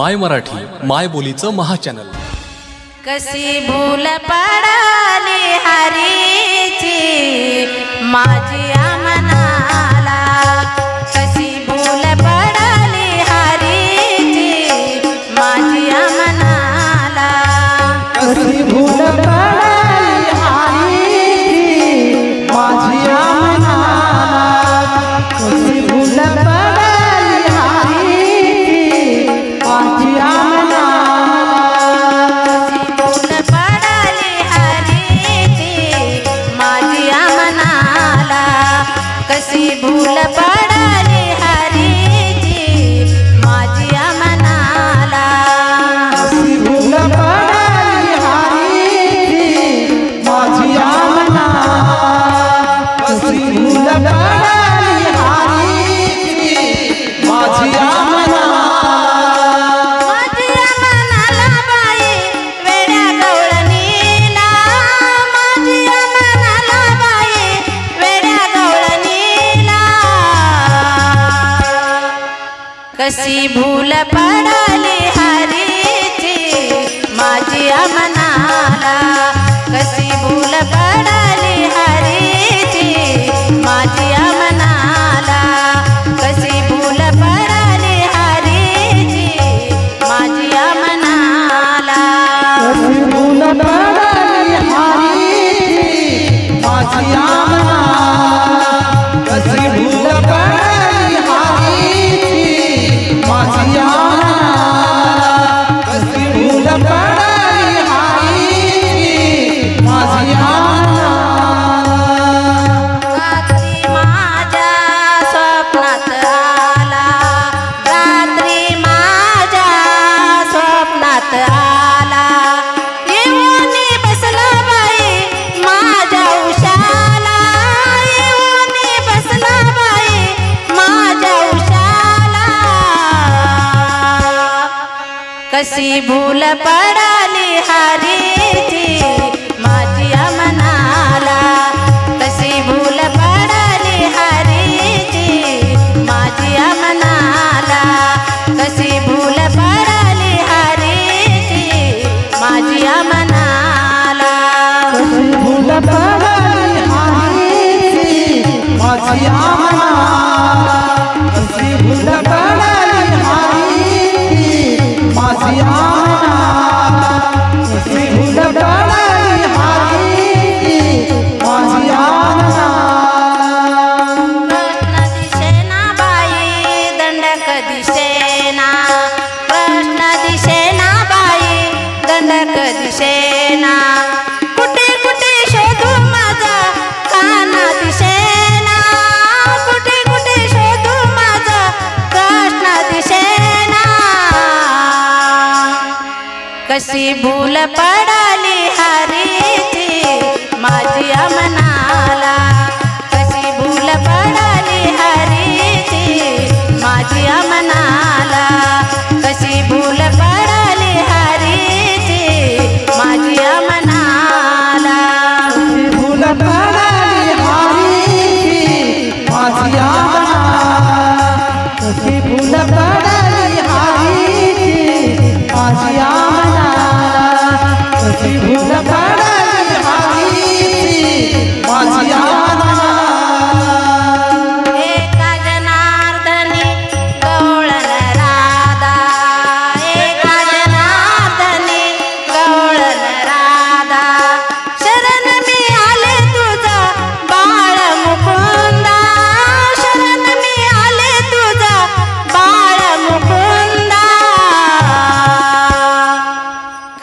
My Marathi माय बोलीचं महाचॅनल. कशी भूल पडाली हरीची? माझी कसी भूल पड़ले हरे छे माजिया मनाला कसी भूल पड़ले हरे छे माजिया मनाला कसी भूल पड़ले हरे छे माजिया मनाला कसी भूल पड़ले हरे छे माजिया मनाला बसी भूल पड़ा लिहारी जी। कशी भूल पडाली हरीची माझी अमना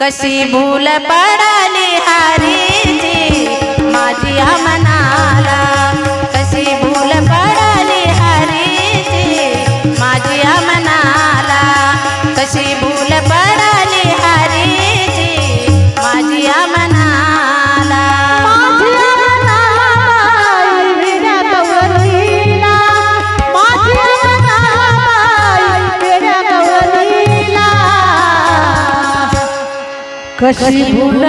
कसी भूल पड़ा लिहारी कशी भूल